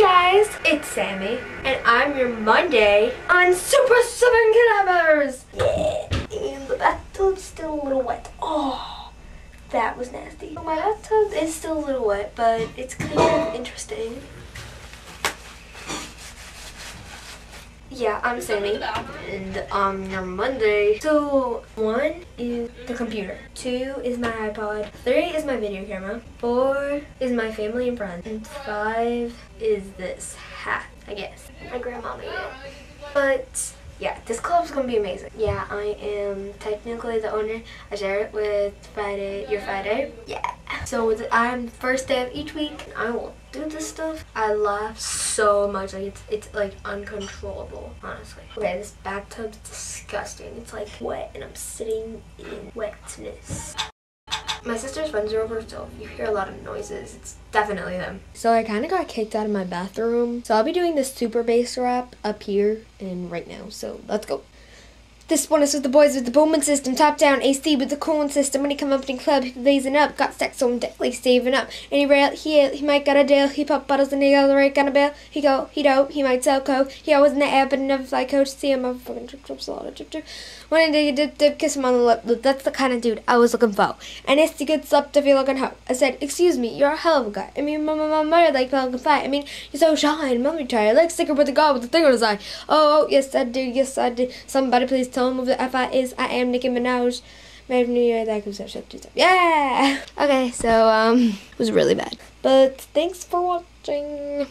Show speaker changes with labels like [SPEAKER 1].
[SPEAKER 1] guys, it's Sammy, and I'm your Monday on Super 7 Cannabis! Yeah, and the bathtub's still a little wet. Oh, that was nasty. My bathtub is still a little wet, but it's kind of interesting. Yeah, I'm Sammy, and um, I'm your Monday. So, one is the computer, two is my iPod, three is my video camera, four is my family and friends, and five is this hat, I guess. My grandma made it. But, yeah, this club's gonna be amazing. Yeah, I am technically the owner. I share it with Friday, your Friday. Yeah. So I'm first day of each week. I will do this stuff. I laugh so much. Like it's it's like uncontrollable, honestly. Okay, this bathtub's disgusting. It's like wet and I'm sitting in wetness. My sister's friends are over, so you hear a lot of noises, it's definitely them. So I kind of got kicked out of my bathroom. So I'll be doing this super bass rap up here and right now. So let's go. This one is with the boys with the Bowman system, top down AC with the cooling system. When he come up in club, he blazing up, got sex on deckly saving up. Any rail, he he might got a deal, he pop bottles and he got the right kind of bill. He go, he dope, he might sell coke. He always in the air, but never fly coach. See him, I'm fucking trip trip slaughter trip trip. When he did dip dip, kiss him on the lip. That's the kind of dude I was looking for. And it's the good stuff to feel looking hoe. I said, excuse me, you're a hell of a guy. I mean, my my mother like fucking fight. I mean, you're so shy and mommy tired, like sticker with the god with the thing on his eye. Oh, oh yes I do, yes I do. Somebody please tell him who the F I is. I am Nicki Minaj. Maybe New Year, that comes stuff. Yeah! Okay, so, um, it was really bad. But thanks for watching.